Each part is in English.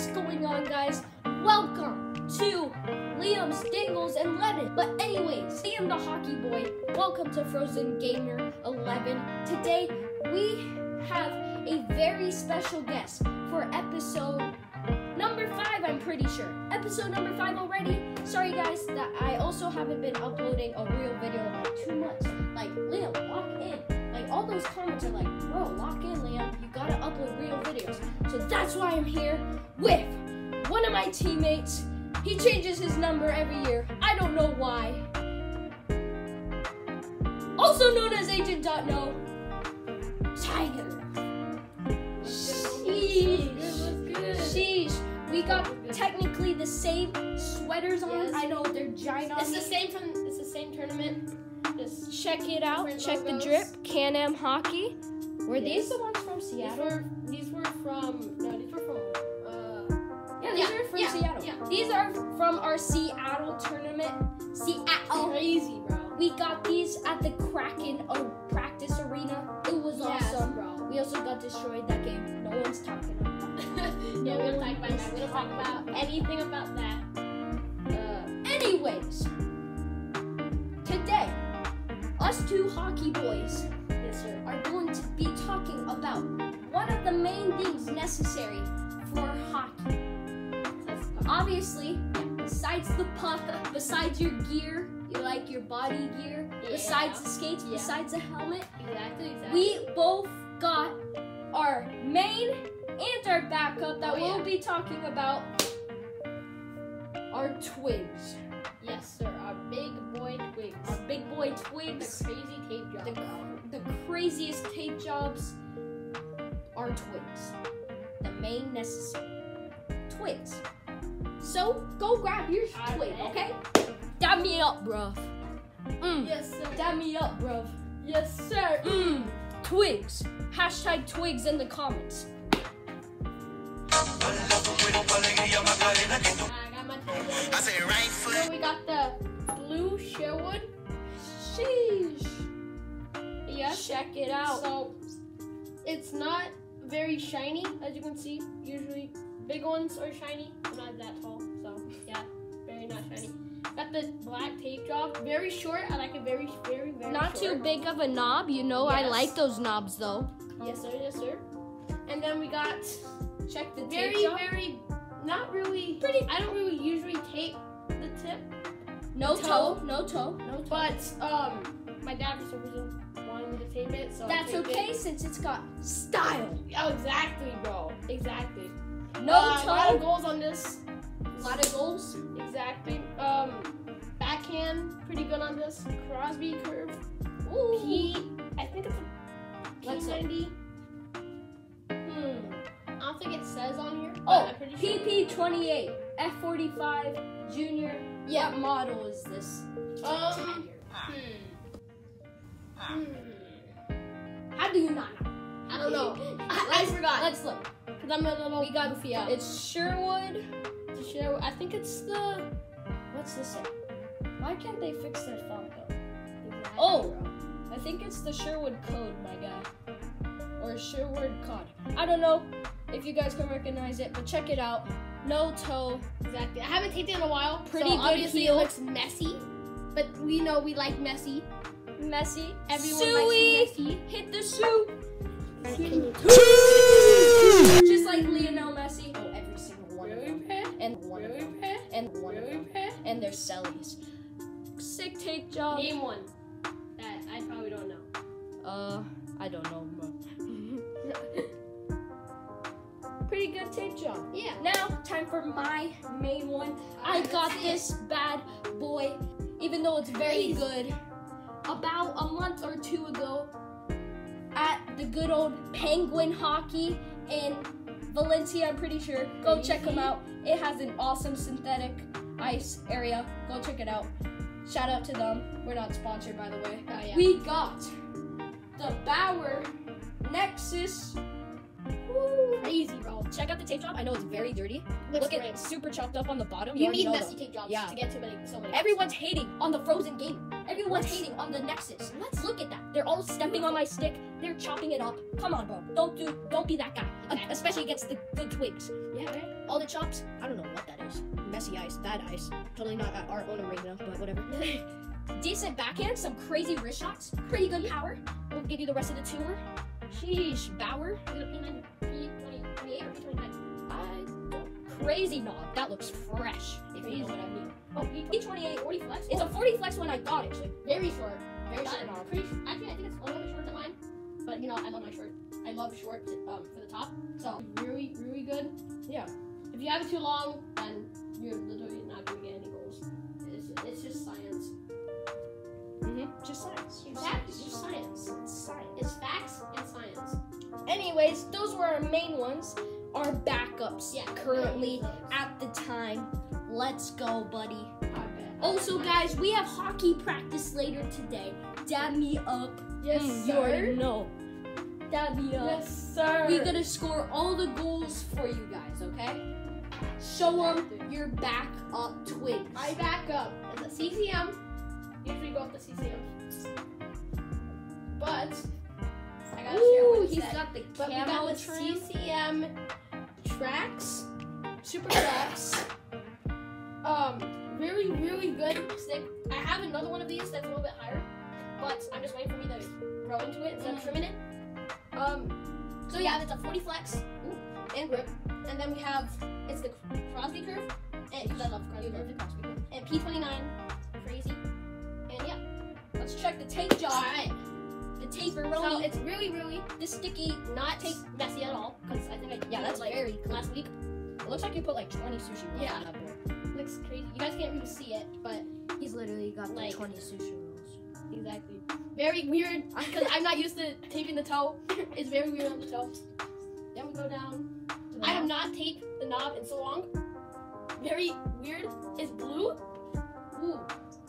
What's going on, guys? Welcome to Liam's Dangles and Lemon. But anyways, Liam the Hockey Boy. Welcome to Frozen Gamer 11. Today we have a very special guest for episode number five. I'm pretty sure episode number five already. Sorry, guys, that I also haven't been uploading a real video in like two months. Like Liam, lock in. Like all those comments are like, bro, lock in, Liam. You gotta upload real videos. So that's why I'm here with one of my teammates. He changes his number every year. I don't know why. Also known as Agent No. Tiger. Sheesh. Sheesh. We got technically the same sweaters on. Yes. I know they're giant on It's the same from it's the same tournament. Just Check it out. Check the drip. Can-Am Hockey. Were these the ones from these Seattle? were these were from no these were from Yeah, these Yeah, are from yeah, Seattle. yeah. These are from our Seattle tournament. Seattle. crazy bro. We got these at the Kraken uh, practice arena. It was Yes, awesome. bro. We also got destroyed that game. No one's talking about. yeah, we don't talk about that. We don't talk about anything about that. Uh, anyways, today, us two hockey boys Yes, sir. are going to be talking about one of the main things necessary for hockey. Obviously, besides the puck, besides your gear, you like your body gear, Yeah. besides the skates, Yeah. besides the helmet, Exactly, exactly. we both got our main and our backup that Oh, we'll be talking about. Our twigs. yes, sir. Our big boy twigs. Our big boy twigs. The crazy tape job. The, the craziest tape jobs are twigs. The main necessary. Twigs. So go grab your twig, okay? Dab me up, bruv. Mm. Yes, sir. Dab me up, bruv. Yes, sir. Mm. Twigs. Hashtag twigs in the comments. I got my tag on. I say right foot. So we got the blue Sherwood. Sheesh. Yeah. Check it out. So it's not very shiny, as you can see. Usually big ones are shiny, but not that tall. So yeah, very not shiny. Got the black tape job. Very short. I like it very, very, very Not too big of a knob, you know. I like those knobs though. Yes, sir. Yes, sir. And then we got Check the tape very, job. very, not really. Pretty- I don't really usually tape the tip, No toe. toe, no toe, no toe. but um, my dad for some reason wanted to tape it, so That's okay It. since it's got style. Oh, exactly, bro. Exactly. No Uh, a lot of goals on this. A lot of goals. Exactly. Um, backhand, pretty good on this. Crosby curve. Ooh. P, I think it's a Let's look. P90. Hmm. I don't think it says on here. Oh, I'm pretty sure. PP28 F45 Junior. Yeah. What model is this? Um, hmm. Hmm. How do you not know? I don't know. I, I Let's- forgot. Let's look. I'm a little We got goofy out. It's Sherwood. to share. I think it's the. What's this? Why can't they fix their font though? Oh. oh. I think it's the Sherwood code, my guy. Or Sherwood cod. I don't know if you guys can recognize it, but check it out. No toe. Exactly. I haven't taped it in a while. Pretty so good obviously heel. it looks messy. But we know we like messy. Messy. Everyone Suey! likes messy. Hit the shoe. Just like Lionel Messi. Oh, every single one of them. And one of them. And one of them. And their sellies. Sick take job. Name one that I probably don't know. Uh, I don't know, bro. Pretty good tape job. Yeah. Now, time for my main one. I got this bad boy, even though it's very good. About a month or two ago, at the good old Penguin Hockey in Valencia, I'm pretty sure. Go check them mm-hmm. out. It has an awesome synthetic ice area. Go check it out. Shout out to them. We're not sponsored, by the way. Oh, yeah. We got the Bauer Nexus. Woo. Crazy, bro. Check out the tape job. I know it's very dirty. Looks Look at great. it, super chopped up on the bottom. You already need messy tape jobs Yeah. to get too many, so many. Everyone's hating on the Frozen game. Everyone's hating on the Nexus. Let's look at that. They're all stepping on my stick. They're chopping it up. Come on, bro. Don't do. Don't be that guy. Uh, especially against the good twigs. Yeah, right? All the chops. I don't know what that is. Messy ice. That ice. Totally not at our own arena, but whatever. Decent backhand. Some crazy wrist shots. Pretty good power. We'll give you the rest of the tour. Sheesh, Bauer. Is it a P9, P20, 28 or P29? I don't. Crazy knob. That looks fresh. If you know what I mean. Oh, P- P28. 40 flex? It's a 40 flex when I got it. Very short. very short knob. Pretty, actually, I think it's a But you know, I love my short. I love short um, for the top. So really, really good. Yeah. If you have it too long, then you're literally not going to get any goals. It's, it's just science. Mm-hmm. Just science. Exactly, just science. It's science. It's facts and science. Anyways, those were our main ones. Our backups Yeah. currently at the time. Let's go, buddy. Okay. Also, guys, we have hockey practice later today. Dab me up. Yes, Mm, you already know. Up. Yes, sir. We're gonna score all the goals for you guys, okay? Show them your back up twigs. My backup is a CCM. Usually go with the CCM. But I gotta share Ooh, what it he's said. got the But we got the trim. CCM Tacks, super Tacks. Um, really, really good stick. I have another one of these that's a little bit higher, but I'm just waiting for me to grow into it instead of trimming it. Um, so yeah, it's a 40 flex ooh, and grip, and then we have it's the Crosby curve, and I love Crosby curve, and P29 crazy, and yeah. Let's check the tape job. All right. The tape So it's really, really the sticky. not take messy at all because I think I Yeah, that's like very clean. last week. It looks like you put like 20 sushi rolls Yeah. on that board. looks crazy. You guys can't really see it, but He's literally got Like- 20 sushi rolls. Exactly. Very weird because I'm not used to taping the toe. It's very weird on the toe. Then we go down. I have not taped the knob in so long. Very weird. It's blue. Ooh.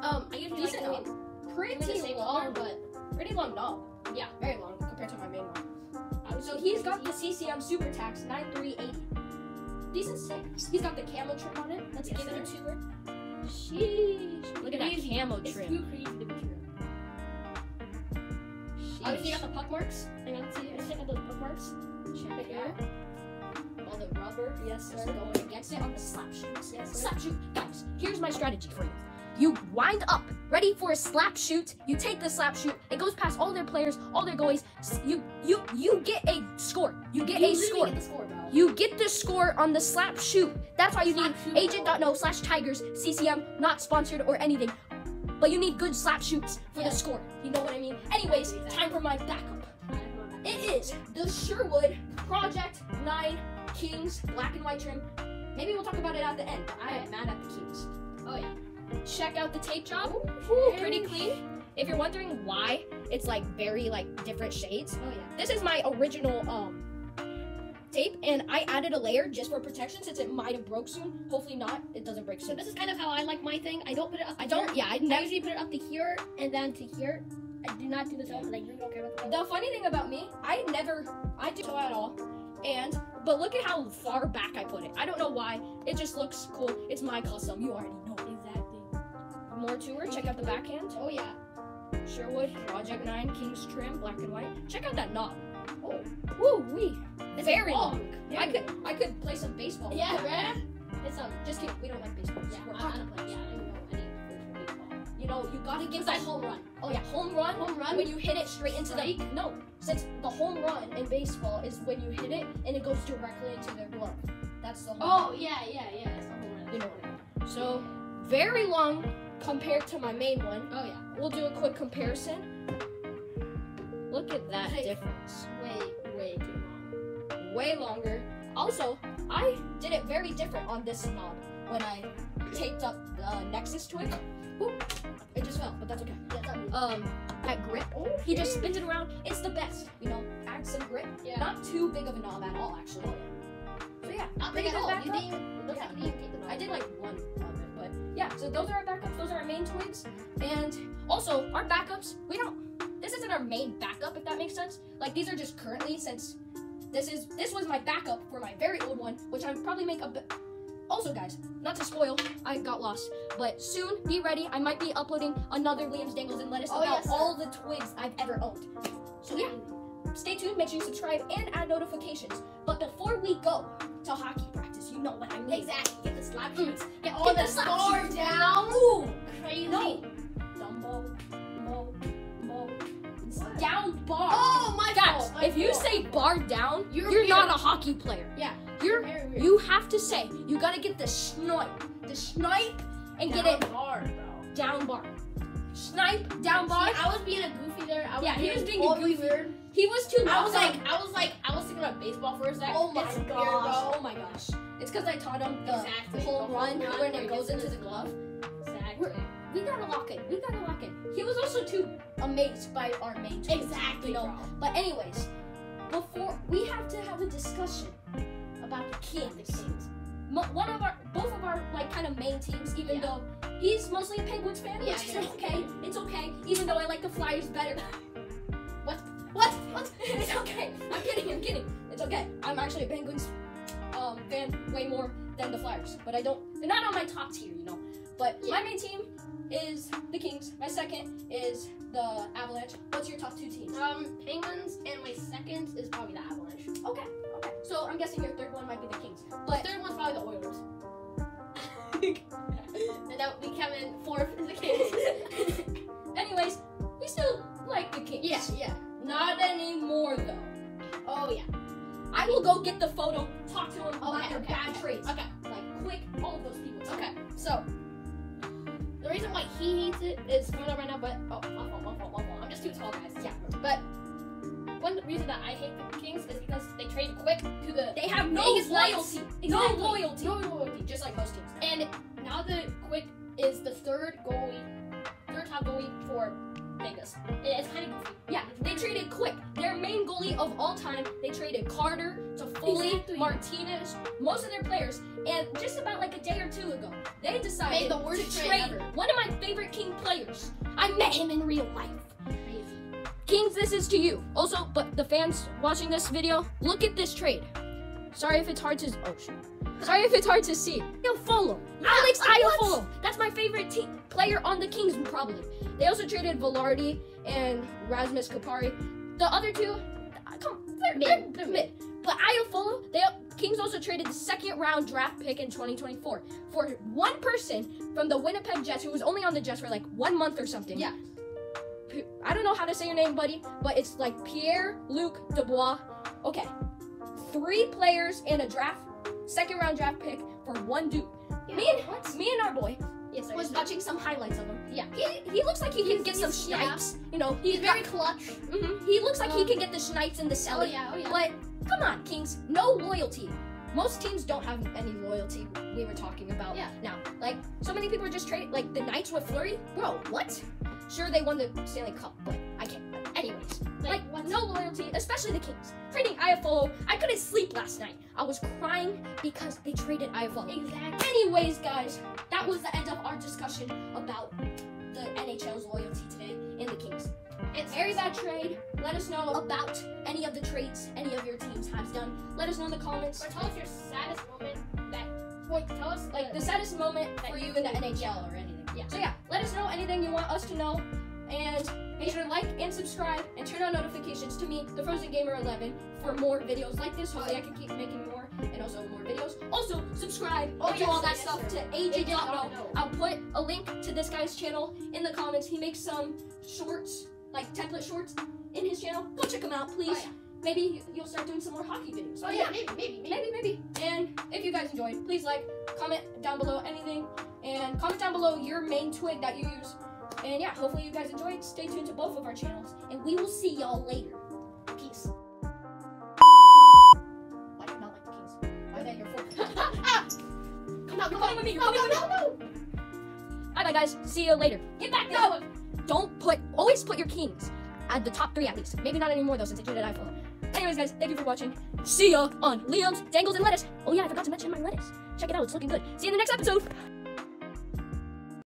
Um, I usually Decent like doing, pretty doing the same long, color, but pretty long knob. Yeah. very long compared to my main one. So he's got the. CCM Super Tacks 9380. Decent stick. He's got the camo trim on it. Let's Yes, give it a tour. Sheesh. Look at that It's trim. You got the puck marks. Hang on, see, check out those puck marks. Check Right it here. out. All the rubber. Yes, sir. going against it on the slap shoots. Yes, sir. Slap shoot. Guys, here's my strategy for you. You wind up, ready for a slap shoot. You take the slap shoot. It goes past all their players, all their goalies. You you you get a score. You get You a score. Get the score. You get the score on the slap shoot. That's why you Slap need agent.no slash tigers CCM, not sponsored or anything. But you need good slap shoots for Yeah. the score. You know what I mean? Anyways, Exactly. time for my backup. It is the Sherwood Project 9 Kings black and white trim. Maybe we'll talk about it at the end, but I am mad at the Kings. Oh yeah. Check out the tape job. Ooh, pretty clean. If you're wondering why it's like very like different shades, Oh yeah. this is my original um tape and I added a layer just for protection since it might have broke soon. Hopefully not. It doesn't break So soon. this is kind of how I like my thing. I don't put it up. I don't Here. yeah, I I never usually put it up to here and then to here. I do not do the toe because I really don't care about the. The funny thing about me, I never, I do at all, and but look at how far back I put it. I don't know why. It just looks cool. It's my custom. You already know. Exactly. More tour. Check out the backhand. Oh yeah. Sherwood Project Nine King's trim, black and white. Check out that knob. Oh. Woo wee. It's Very long. long. I could, I could play some baseball. Yeah, right. It's um. Just kidding. We don't like baseball. Yeah, We're I, I don't play. Yeah, I don't know any baseball. You know, you gotta give that home run. Oh yeah, home run. Home run. When you hit it straight into the no, since the home run in baseball is when you hit it and it goes directly into their glove. That's the home. Oh yeah, yeah, yeah. It's the home run. You know what I mean. So very long compared to my main one. Oh yeah. We'll do a quick comparison. Look at that Hey. difference. Way longer. Also, I did it very different on this knob when I taped up the Nexus twig. Whoop, it just fell, but that's okay. Yeah, that Um, that grip. He just spins it around. It's the best. You know, add some grip. Yeah. Not too big of a knob at all, actually. So yeah, Not big at all. You didn't even. It like you didn't the knob. I did like one of it, but yeah. So those are our backups. Those are our main twigs, and also our backups. We don't. This isn't our main backup, if that makes sense. Like these are just currently since this is this was my backup for my very old one, which I probably make a also, guys, not to spoil, I got lost, but soon, be ready. I might be uploading another Liam's Dangles and Lettuce Oh, about yes, all the twigs I've ever owned. So yeah, stay tuned. Make sure you subscribe and add notifications. But before we go to hockey practice, you know what I mean. Exactly. Get the slap Mm. shoots. Get all Get the the shoots. down. Ooh, Crazy. no. Dumbo, mo, mo, down bar. Oh if you say bar down, You're you're, not a hockey player. Yeah. You're weird. you have to say you gotta get the snipe, the snipe, and get it bar, bro. down bar. Snipe down bar. See, I was being a goofy there. I was Yeah, he was being a goofy. weird. He was too. I was loud. like, I was like, I was thinking about baseball for a second. oh my It's gosh, weird, bro. oh my gosh. It's because I taught him the Exactly. home The run home run when it it goes into into the the glove. Exactly. We gotta lock it. We gotta lock it. He was also too amazed by our main team. Exactly, You know. But anyways, before we have to have a discussion about the key of Kings. Mo- one of our, both of our like kind of main teams, even Yeah. though he's mostly a Penguins fan, Yeah, which is okay. It's okay, even though I like the Flyers better. What? What? What? it's okay. I'm kidding. I'm kidding. It's okay. I'm actually a Penguins um, fan way more than the Flyers, but I don't. They're not on my top tier, you know. But my main team is the Kings. My second is the Avalanche. What's your top two teams? Um, Penguins and my second is probably the Avalanche. Okay. Okay. So I'm guessing your third one might be the Kings. The But third one's probably the Oilers. and that we be in fourth is the Kings. anyways, we still like the Kings. yeah, yeah. Not anymore though. Oh yeah. I will go get the photo, talk to him about Okay, their okay, bad okay. traits. Okay. Like Quick, all of those people. Okay. So The reason why he hates it is coming up right now, but oh, my fault, my fault, my fault. I'm just too tall, guys. Yeah. But one reason that I hate the Kings is because they trade Quick to the they have no Vegas loyalty. Exactly. No loyalty. No loyalty. Just like most teams. And now the Quick is the third goalie, third top goalie for Vegas. It's kind of goofy. Yeah, they traded Quick, their main goalie of all time. They traded Carter Toffoli, Exactly. Martinez, most of their players, and just about like a day or two ago, they decided Made the worst to trade one of my favorite King players. I met him in real life. Crazy. Kings, this is to you. Also, but the fans watching this video, look at this trade. Sorry if it's hard to. Oh shit. Sorry if it's hard to see. Iafallo. Alex like what? Iafallo. That's my favorite team player on the Kings, probably. They also traded Vilardi and Rasmus Kupari. The other two, uh, come, they're Mid. mid. They're mid. But Iafallo, they Kings also traded the second round draft pick in 2024 for one person from the Winnipeg Jets who was only on the Jets for like one month or something. Yeah. I don't know how to say your name, buddy, but it's like Pierre Luc Dubois. Okay. Three players and a draft, second round draft pick for one dude. Me and me and our boy Yes, sir. was watching some highlights of him. Yeah. He he looks like he can He's- get some he's- yeah. You know, He's he's very clutch. Mhm. he looks like he Um, can get the snipes and the Oh yeah, oh yeah. But come on, Kings, no loyalty. Most teams don't have any loyalty. We were talking about Yeah. now. Like so many people are just trading. Like the Knights with Fleury, bro. What? Sure, they won the Stanley Cup, but I can't. Anyways, like, what? no loyalty, especially the Kings. Trading IFO, I couldn't sleep last night. I was crying because they traded IFO. Exactly. Anyways, guys, that was the end of our discussion about the NHL's loyalty today in the Kings. It's Very bad trade. Let us know about any of the trades any of your teams has done. Let us know in the comments. Or tell us your saddest moment that. Wait, tell us Like the saddest moment for you in the NHL or anything. Yeah. So yeah, let us know anything you want us to know. And make sure to like and subscribe and turn on notifications to me, the Frozen Gamer 11, for more videos like this. Hopefully I can keep making more and also more videos. Also, subscribe Oh, do yes, all that yes, stuff sir. to AJ. Dotno. I'll put a link to this guy's channel in the comments. He makes some shorts, like template shorts, in his channel. Go check him out, please. Oh, yeah. Maybe you'll start doing some more hockey videos. Oh yeah, maybe, maybe, maybe. Maybe, maybe. And if you guys enjoyed, please like, comment down below anything, and comment down below your main twig that you use. And yeah, hopefully you guys enjoyed. Stay tuned to both of our channels, and we will see y'all later. Peace. Why do you not like Kings? Why are they your fourth? Come on, come on. with me, No, no, no, no. Bye bye, guys. See you later. Get back No. Don't put, always put your Kings at the top three at least. Maybe not anymore though, since they did an iPhone. Anyways, guys, thank you for watching. See ya on Liam's Dangles and Lettuce. Oh yeah, I forgot to mention my lettuce. Check it out, it's looking good. See you in the next episode.